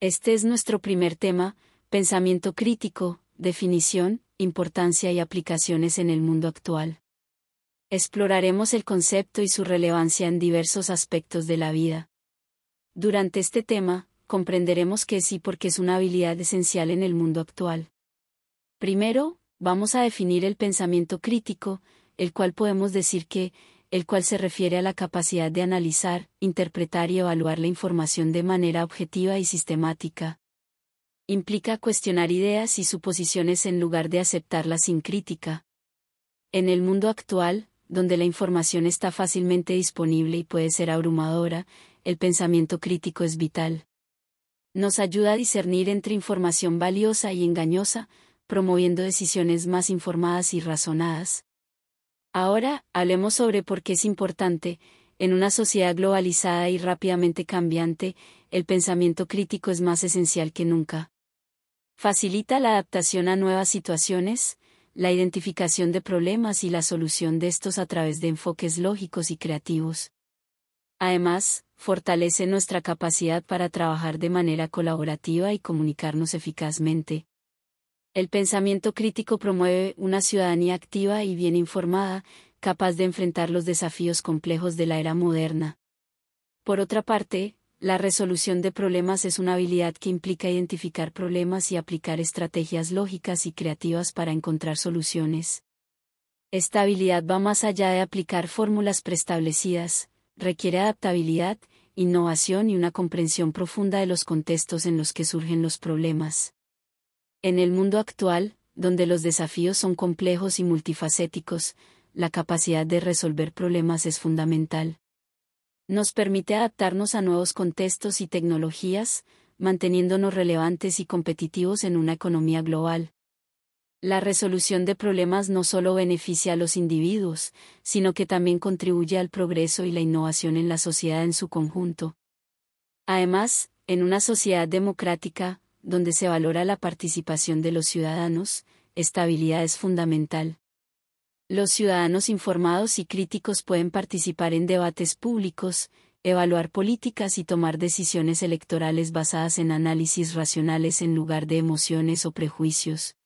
Este es nuestro primer tema, pensamiento crítico, definición, importancia y aplicaciones en el mundo actual. Exploraremos el concepto y su relevancia en diversos aspectos de la vida. Durante este tema, comprenderemos qué es y por qué es una habilidad esencial en el mundo actual. Primero, vamos a definir el pensamiento crítico, el cual podemos decir que, el cual se refiere a la capacidad de analizar, interpretar y evaluar la información de manera objetiva y sistemática. Implica cuestionar ideas y suposiciones en lugar de aceptarlas sin crítica. En el mundo actual, donde la información está fácilmente disponible y puede ser abrumadora, el pensamiento crítico es vital. Nos ayuda a discernir entre información valiosa y engañosa, promoviendo decisiones más informadas y razonadas. Ahora, hablemos sobre por qué es importante, en una sociedad globalizada y rápidamente cambiante, el pensamiento crítico es más esencial que nunca. Facilita la adaptación a nuevas situaciones, la identificación de problemas y la solución de estos a través de enfoques lógicos y creativos. Además, fortalece nuestra capacidad para trabajar de manera colaborativa y comunicarnos eficazmente, el pensamiento crítico promueve una ciudadanía activa y bien informada, capaz de enfrentar los desafíos complejos de la era moderna. Por otra parte, la resolución de problemas es una habilidad que implica identificar problemas y aplicar estrategias lógicas y creativas para encontrar soluciones. Esta habilidad va más allá de aplicar fórmulas preestablecidas, requiere adaptabilidad, innovación y una comprensión profunda de los contextos en los que surgen los problemas. En el mundo actual, donde los desafíos son complejos y multifacéticos, la capacidad de resolver problemas es fundamental. Nos permite adaptarnos a nuevos contextos y tecnologías, manteniéndonos relevantes y competitivos en una economía global. La resolución de problemas no solo beneficia a los individuos, sino que también contribuye al progreso y la innovación en la sociedad en su conjunto. Además, en una sociedad democrática, donde se valora la participación de los ciudadanos, estabilidad es fundamental. Los ciudadanos informados y críticos pueden participar en debates públicos, evaluar políticas y tomar decisiones electorales basadas en análisis racionales en lugar de emociones o prejuicios.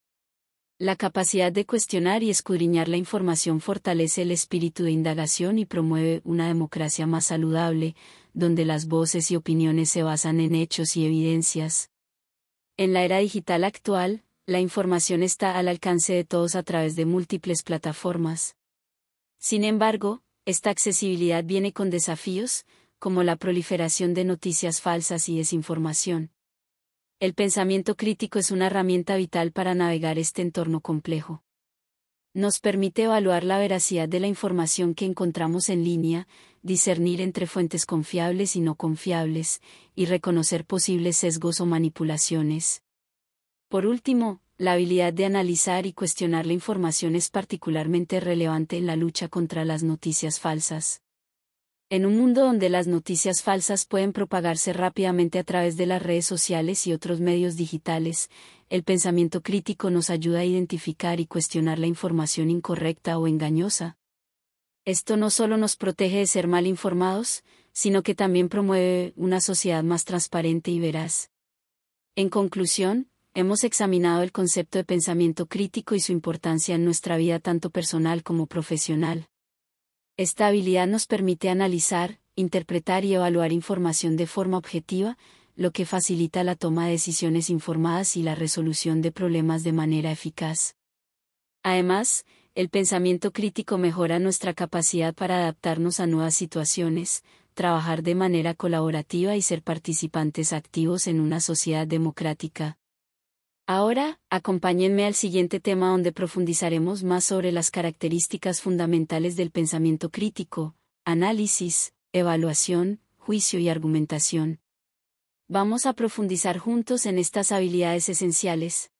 La capacidad de cuestionar y escudriñar la información fortalece el espíritu de indagación y promueve una democracia más saludable, donde las voces y opiniones se basan en hechos y evidencias. En la era digital actual, la información está al alcance de todos a través de múltiples plataformas. Sin embargo, esta accesibilidad viene con desafíos, como la proliferación de noticias falsas y desinformación. El pensamiento crítico es una herramienta vital para navegar este entorno complejo. Nos permite evaluar la veracidad de la información que encontramos en línea, discernir entre fuentes confiables y no confiables, y reconocer posibles sesgos o manipulaciones. Por último, la habilidad de analizar y cuestionar la información es particularmente relevante en la lucha contra las noticias falsas. En un mundo donde las noticias falsas pueden propagarse rápidamente a través de las redes sociales y otros medios digitales, el pensamiento crítico nos ayuda a identificar y cuestionar la información incorrecta o engañosa. Esto no solo nos protege de ser mal informados, sino que también promueve una sociedad más transparente y veraz. En conclusión, hemos examinado el concepto de pensamiento crítico y su importancia en nuestra vida tanto personal como profesional. Esta habilidad nos permite analizar, interpretar y evaluar información de forma objetiva, lo que facilita la toma de decisiones informadas y la resolución de problemas de manera eficaz. Además, el pensamiento crítico mejora nuestra capacidad para adaptarnos a nuevas situaciones, trabajar de manera colaborativa y ser participantes activos en una sociedad democrática. Ahora, acompáñenme al siguiente tema donde profundizaremos más sobre las características fundamentales del pensamiento crítico, análisis, evaluación, juicio y argumentación. Vamos a profundizar juntos en estas habilidades esenciales.